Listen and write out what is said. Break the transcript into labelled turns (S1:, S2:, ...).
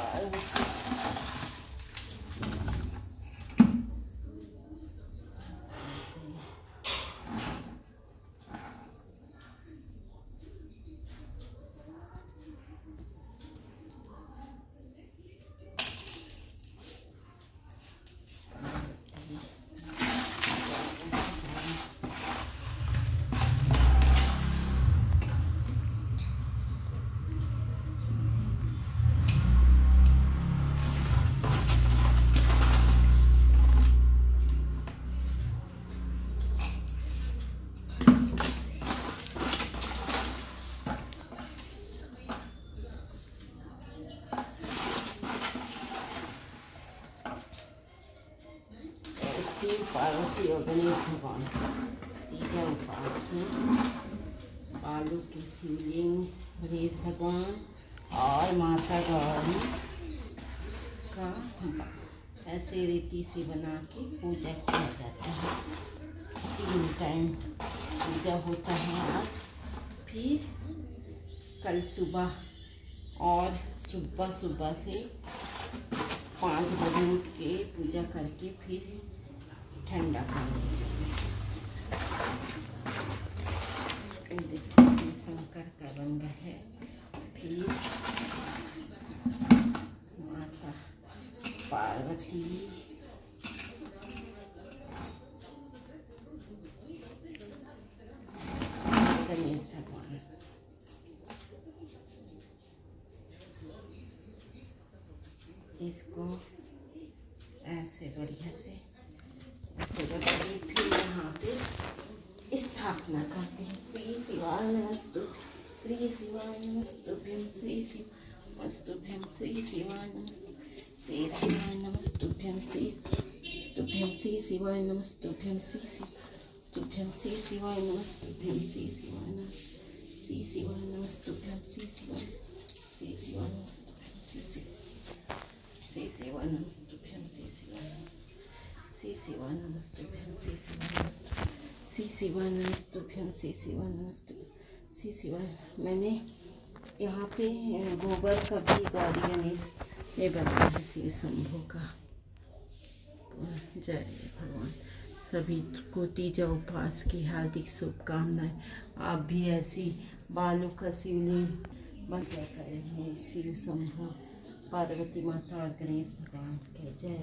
S1: I will Parvati और गणेश भगवान तीजा उपास में बालू की शिवलिंग गणेश भगवान और माता गौरी का ऐसे रीति से बना के पूजा किया जाता है। तीन टाइम पूजा होता है आज। फिर कल सुबह और सुबह सुबह से पाँच बजे उठ के पूजा करके फिर ठंडा कर देखिए शंकर का बन गया है फिर माता पार्वती गणेश भगवान इसको ऐसे बढ़िया से फिर यहाँ पे स्थापना करते हैं श्री शिवाय नमस्तु श्री शिवाय नमस्तुभ्यम श्री शिव नमस्तुभ्यम श्री शिवाय नमस्तु श्री शिवाय नमस्तुभ्यम श्री स्तुभ्यम श्री शिवाय नमस्तुभ्यम श्री स्तुभ्यम श्री शिवाय नमस्तुभ्यम श्री शिवाय नमस्त श्री शिवाय नमस्तुभ्यम श्री शिवाय श्री शिवाय नमस्तुभ्यम श्री शिवाय श्री शिवाय नमस्तुभ्यम श्री शिवाय नमस्तु श्री शिवाय नमस्तुभ्यम श्री शिवाय नमस्तु श्री शिवाय मैंने यहाँ पे गोबर का भी गौरी गणेश में बनाया है शिव शंभु का। जय भगवान। सभी को तीजा उपवास की हार्दिक शुभकामनाएँ। आप भी ऐसी बालू का शिवलिंग बन जय करेंगे शिव शंभु। पार्वती माता, गणेश भगवान के जय।